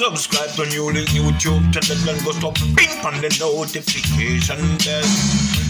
Subscribe to Newlink YouTube channel and go stop ping on the notification bell.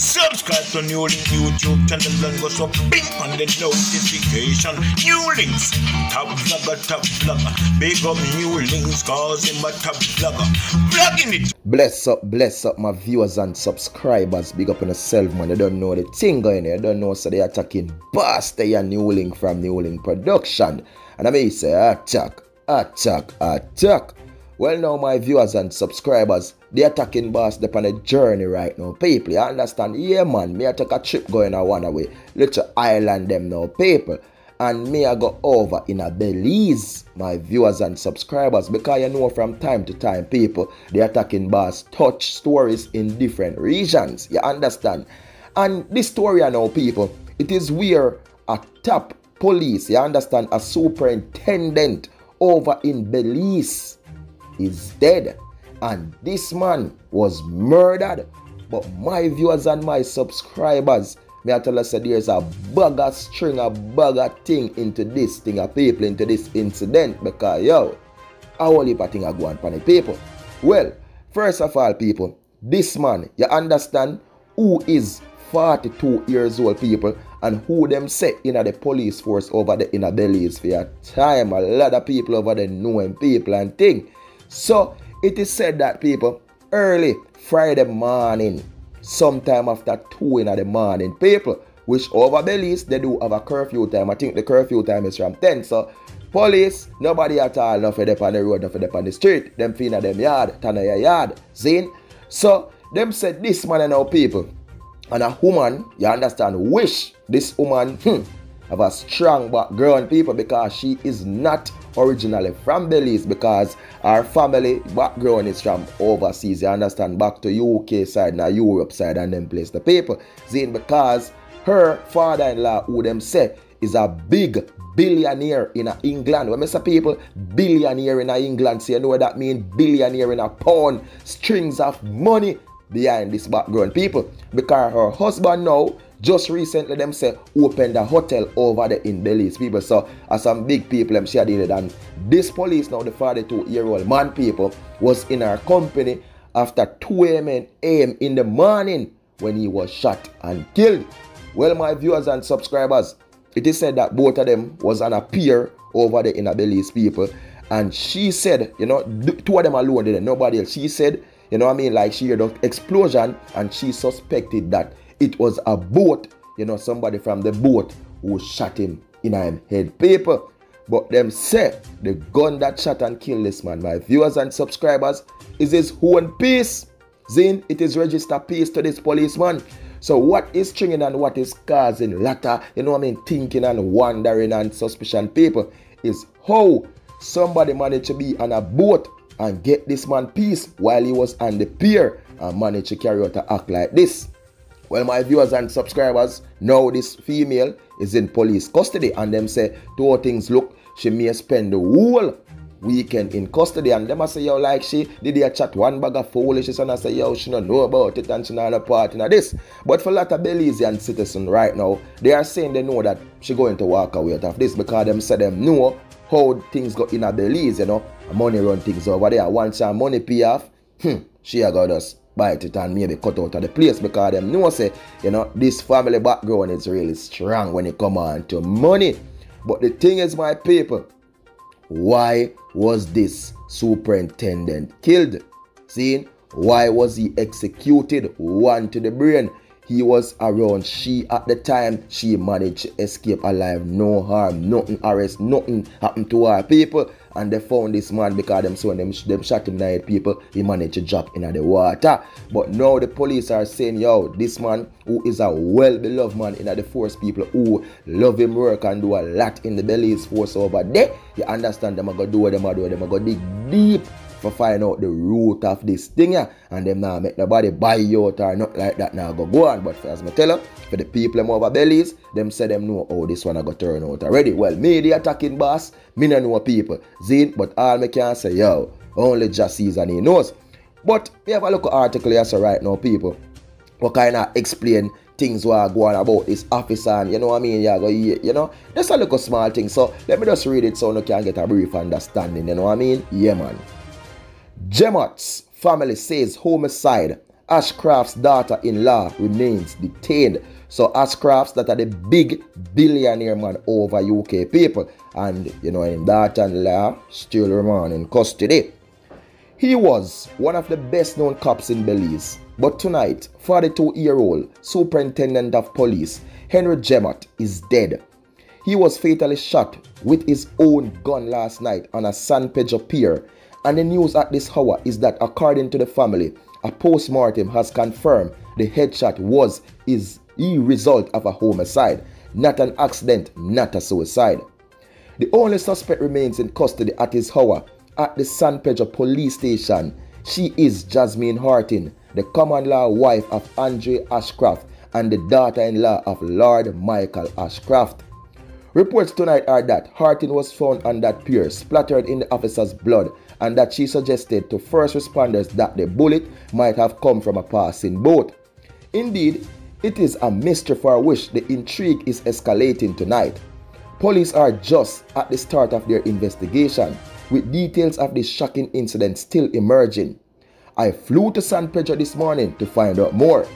Subscribe to Newlink YouTube channel and go stop ping on the notification. New links, top vlogger, top vlogger. Big up new links, cause him a top vlogger. Vlogging it. Bless up, bless up my viewers and subscribers. Big up on yourself, man. You don't know the thing going here. You don't know, so they attacking Boss. They are New Link from New Link Production. And I may say, attack, attack, attack. Well, now, my viewers and subscribers, the attacking boss they're on a journey right now. People, you understand? Yeah, man, me I take a trip going a one away. Little island them now, people. And me I go over in a Belize, my viewers and subscribers, because you know from time to time, people, the attacking boss touch stories in different regions. You understand? And this story I know, people, it is where a top police, you understand, a superintendent over in Belize is dead and this man was murdered. But my viewers and my subscribers, me I tell us that there's a bugger string, a bugger thing into this thing, a people into this incident because yo, I will heap a thing I go on people. Well, first of all, people, this man, you understand who is 42 years old people and who them set in the police force over the inner Belize for a time. A lot of people over there knowing people and thing. So it is said that people early Friday morning, sometime after two in the morning, people which over Belize they do have a curfew time. I think the curfew time is from 10. So police, nobody at all nothing up on the road, nothing up on the street. Them feeding them yard, turn yard. See? So them said this man and our people. And a woman, you understand, wish this woman hmm, have a strong background people because she is not originally from Belize because our family background is from overseas. You understand? Back to UK side, now Europe side, and then place the people. Zane because her father-in-law, who them say, is a big billionaire in England. When I say people, billionaire in England, so you know what that means? Billionaire in a pound, strings of money behind this background people. Because her husband now just recently, them say opened a hotel over there in Belize, people. So, as some big people, them share it. And this police now, the 42 year old man, people, was in our company after 2 a.m. in the morning when he was shot and killed. Well, my viewers and subscribers, it is said that both of them was on a pier over there in Belize, people. And she said, you know, two of them alone didn't nobody else. She said, you know what I mean? Like she heard the explosion and she suspected that it was a boat, you know, somebody from the boat who shot him in him head paper. But them say the gun that shot and killed this man, my viewers and subscribers, is his own piece. Zin, it is registered piece to this policeman. So what is stringing and what is causing latter, you know what I mean, thinking and wondering and suspicion people is how somebody managed to be on a boat and get this man peace while he was on the pier and managed to carry out an act like this. Well, my viewers and subscribers, now this female is in police custody and them say two things look, she may spend the whole weekend in custody and them I say yo like she did they chat one bag of foolishness and I say yo she don't know about it and she not a part in this. But for a lot of Belizean citizens right now, they are saying they know that she going to walk away out of this because them say them know how things go in a Belize, you know. Money run things over there. Once her money pay off, hmm, she a got us bite it and maybe cut out of the place because them know say, you know, this family background is really strong when it come on to money. But the thing is, my people, why was this superintendent killed? Seeing why was he executed? One to the brain. He was around she at the time. She managed to escape alive. No harm, nothing arrest, nothing happened to her people and they found this man because them saw them, them shot him nine people, he managed to drop in the water. But now the police are saying, yo, this man who is a well-beloved man in the force people who love him work and do a lot in the Belize force over there, you understand them are gonna do what them are doing, them are gonna dig deep for find out the root of this thing yeah, and them now make nobody buy you out or not like that now go go on. But as me tell you, for the people them over Belize, them say them know how this one I got turn out already. Well, me the attacking boss, me no know people. Zin, but all me can say, yo, only just season he knows. But we have a look at article here so right now, people. What kind of explain things what go on about this officer and you know what I mean? Yeah, go you know, that's a little small thing. So let me just read it so you can get a brief understanding, you know what I mean? Yeah man. Jemmott's family says homicide. Ashcroft's daughter-in-law remains detained. So Ashcroft's that are the big billionaire man over UK people. And you know his daughter-in-law still remain in custody. He was one of the best known cops in Belize. But tonight, 42-year-old superintendent of police Henry Jemmott is dead. He was fatally shot with his own gun last night on a San Pedro pier. And the news at this hour is that according to the family, a post-mortem has confirmed the headshot was is the result of a homicide, not an accident, not a suicide. The only suspect remains in custody at his hour at the San Pedro police station. She is Jasmine Hartin, the common law wife of Andre Ashcroft and the daughter-in-law of Lord Michael Ashcroft. Reports tonight are that Hartin was found on that pier, splattered in the officer's blood, and that she suggested to first responders that the bullet might have come from a passing boat. Indeed, it is a mystery for which the intrigue is escalating tonight. Police are just at the start of their investigation, with details of this shocking incident still emerging. I flew to San Pedro this morning to find out more.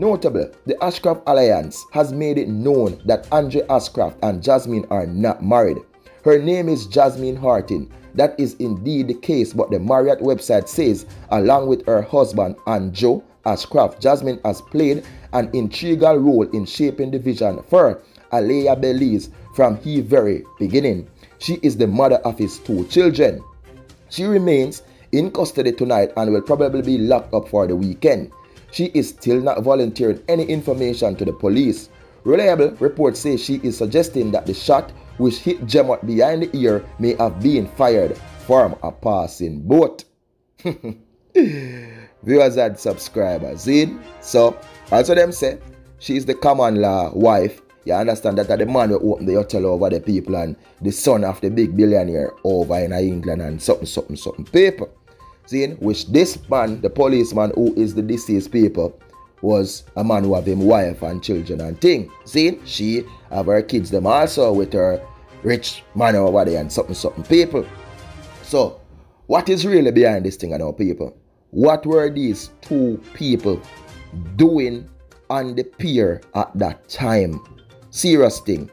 Notably, the Ashcroft Alliance has made it known that Andre Ashcroft and Jasmine are not married. Her name is Jasmine Hartin. That is indeed the case, but the Marriott website says, along with her husband and Joe Ashcroft, Jasmine has played an integral role in shaping the vision for Alaia Belize from the very beginning. She is the mother of his two children. She remains in custody tonight and will probably be locked up for the weekend. She is still not volunteering any information to the police. Reliable reports say she is suggesting that the shot which hit Jemmott behind the ear may have been fired from a passing boat. Viewers and subscribers, in So, also them say, she is the common law wife. You understand that the man will open the hotel over the people and the son of the big billionaire over in England and something, something, something paper seeing which this man, the policeman who is the deceased people, was a man who have him wife and children and thing. See, she have her kids them also with her rich man over there and something something people. So, what is really behind this thing and our people? What were these two people doing on the pier at that time? Serious thing.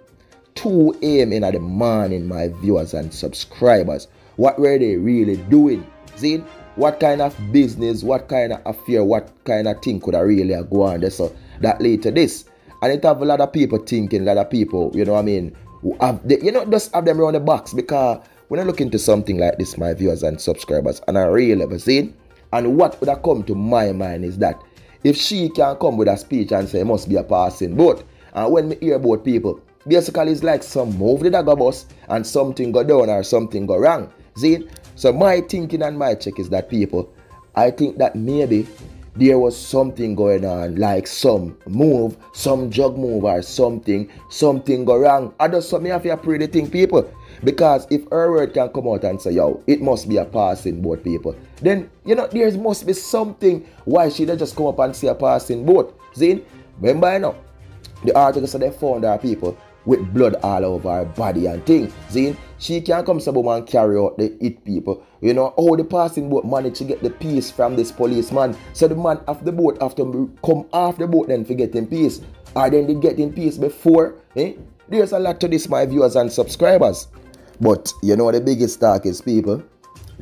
2 a.m. in the morning, my viewers and subscribers. What were they really doing? See, what kind of business, what kind of affair, what kind of thing could I really go on there so that lead to this. And it have a lot of people thinking, a lot of people, you know what I mean, who have the, you know, just have them around the box because when I look into something like this, my viewers and subscribers, and I really ever seen, and what would have come to my mind is that if she can come with a speech and say it must be a passing boat, and when me hear about people, basically it's like some move the dagger bus and something go down or something go wrong. See? So my thinking and my check is that people, I think that maybe there was something going on, like some move, some drug move or something, something go wrong. I just me have to pray thing, people. Because if her word can come out and say, yo, it must be a passing boat, people, then, you know, there must be something why she just come up and see a passing boat. See? Remember, you know, the article said they found our people with blood all over her body and things. See? She can come some and carry out the hit people. You know, how the passing boat managed to get the peace from this policeman. So the man off the boat after come off the boat then for getting peace. Or then they get in peace before. Eh? There's a lot to this, my viewers and subscribers. But you know the biggest talk is people.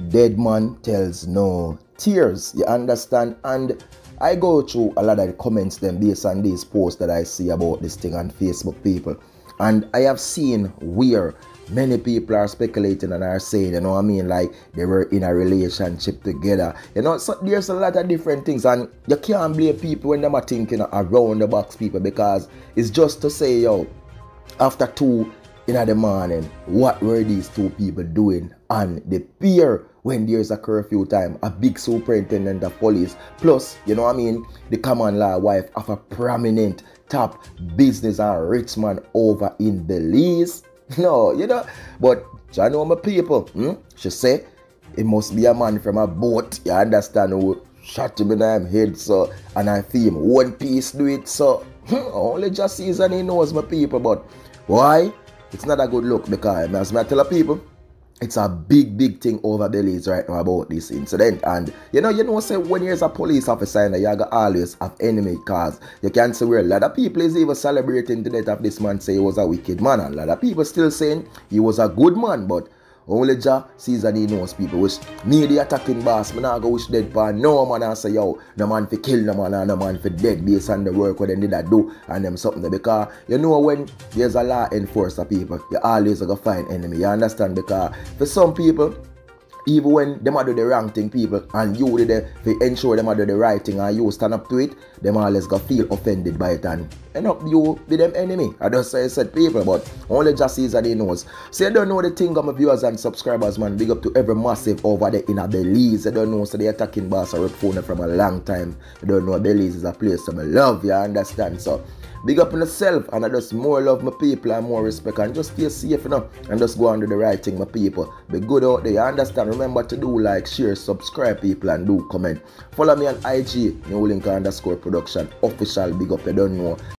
Dead man tells no tears. You understand? And I go through a lot of the comments then based on these posts that I see about this thing on Facebook people. And I have seen where many people are speculating and are saying, you know what I mean, like they were in a relationship together. You know, so there's a lot of different things, and you can't blame people when they're thinking around the box people because it's just to say, yo, after two in the morning, what were these two people doing? On the pier when there's a curfew time? A big superintendent of police, plus, you know what I mean, the common law wife of a prominent top business and rich man over in Belize. No, you know, but I know my people. Hmm? She say it must be a man from a boat. You understand who shot him in the head, so and I feel him one piece do it, so only just season he knows my people, but why? It's not a good look because as I tell the people, it's a big, big thing over Belize right now about this incident. And you know, you know, say when you're a police officer you got always have enemy cause you can see where a lot of people is even celebrating the death of this man, say he was a wicked man. And a lot of people still saying he was a good man, but only Jah sees and he knows people. Which me the attacking boss, me not go wish dead for no man and say yo, no man for kill no man and no man for dead based on the work what they did that do and them something because you know when there's a law enforcer people, you always gonna find enemy. You understand? Because for some people even when them do the wrong thing, people, and you did the, to ensure them do the right thing and you stand up to it, them always gonna feel offended by it and end up you be them enemy. I just say said people, but only just sees that he knows. So you don't know the thing of my viewers and subscribers, man. Big up to every massive over there in a Belize. I don't know, so they attacking or phone from a long time. I don't know Belize is a place to love, you understand? So Big up on yourself and I just more love my people and more respect and just stay safe you know and just go on do the right thing my people. Be good out there. You understand? Remember to do like, share, subscribe people and do comment. Follow me on IG, new link underscore production official. Big up you don't know.